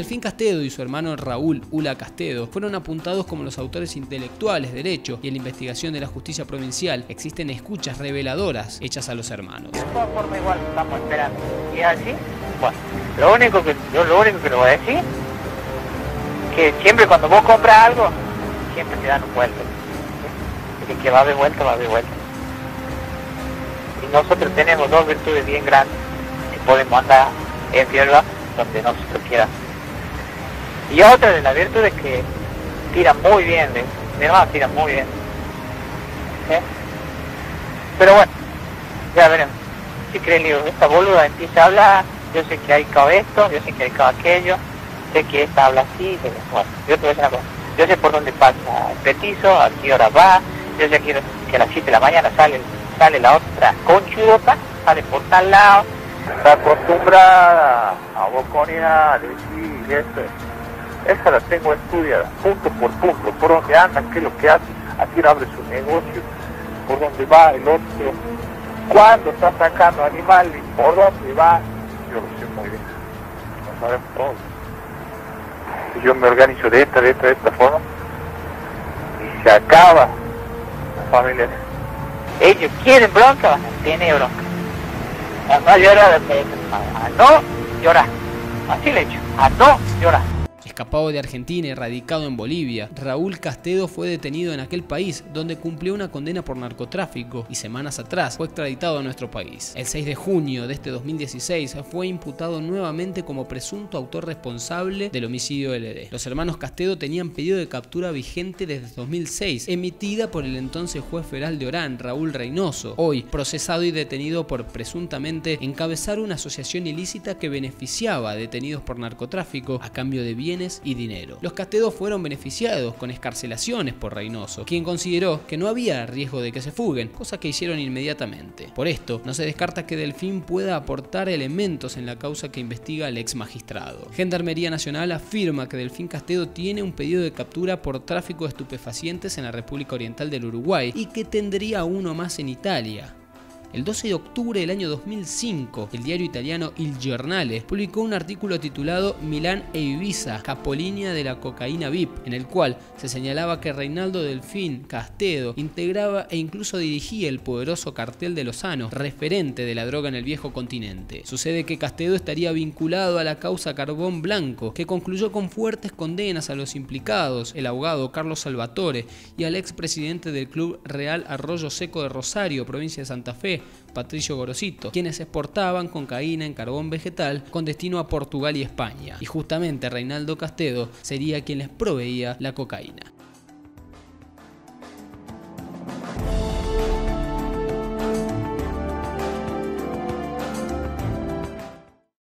Delfín Castedo y su hermano Raúl Ula Castedo fueron apuntados como los autores intelectuales de derecho y en la investigación de la justicia provincial existen escuchas reveladoras hechas a los hermanos. Todas formas igual estamos esperando. Y así, bueno, lo único que yo lo único que le voy a decir que siempre cuando vos compras algo, siempre te dan un vuelto. ¿sí? que va a haber vuelta, va a haber vuelta. Y nosotros tenemos dos virtudes bien grandes que podemos andar en tierra donde nosotros quieramos. Y otra de las virtudes que tiran muy bien, de, mi tira muy bien. ¿sí? Pero bueno, ya veremos. Si creen, digo, esta boluda empieza a hablar, yo sé que hay cada esto, yo sé que hay cada aquello, sé que esta habla así, pero bueno, yo te voy a decir una. Yo sé por dónde pasa el petizo, a qué hora va, yo sé que, a las 7 de la mañana sale, sale la otra conchudota, sale por tal lado, está acostumbrada a boconear, a decir esto. Esa la tengo estudiada, punto por punto, por dónde anda, qué es lo que hace, a quién abre su negocio, por dónde va el otro, cuándo está sacando animales, por dónde va, yo lo sé muy bien, lo sabemos todos. Yo me organizo de esta, de esta, de esta forma, y se acaba la familia. Ellos quieren bronca, van a tener bronca. A no llorar, a no llorar. Así le he hecho, a no llorar. Escapado de Argentina y radicado en Bolivia, Raúl Castedo fue detenido en aquel país donde cumplió una condena por narcotráfico y semanas atrás fue extraditado a nuestro país. El 6 de junio de este 2016 fue imputado nuevamente como presunto autor responsable del homicidio LD. Los hermanos Castedo tenían pedido de captura vigente desde 2006, emitida por el entonces juez federal de Orán, Raúl Reynoso, hoy procesado y detenido por presuntamente encabezar una asociación ilícita que beneficiaba a detenidos por narcotráfico a cambio de bienes y dinero. Los Castedos fueron beneficiados con escarcelaciones por Reynoso, quien consideró que no había riesgo de que se fuguen, cosa que hicieron inmediatamente. Por esto, no se descarta que Delfín pueda aportar elementos en la causa que investiga el ex magistrado. Gendarmería Nacional afirma que Delfín Castedo tiene un pedido de captura por tráfico de estupefacientes en la República Oriental del Uruguay y que tendría uno más en Italia. El 12 de octubre del año 2005, el diario italiano Il Giornale publicó un artículo titulado Milán e Ibiza, Capolinia de la cocaína VIP, en el cual se señalaba que Reinaldo Delfín Castedo integraba e incluso dirigía el poderoso cartel de Lozano, referente de la droga en el viejo continente. Sucede que Castedo estaría vinculado a la causa Carbón Blanco, que concluyó con fuertes condenas a los implicados, el abogado Carlos Salvatore y al expresidente del Club Real Arroyo Seco de Rosario, provincia de Santa Fe, Patricio Gorosito, quienes exportaban cocaína en carbón vegetal con destino a Portugal y España. Y justamente Reinaldo Castedo sería quien les proveía la cocaína.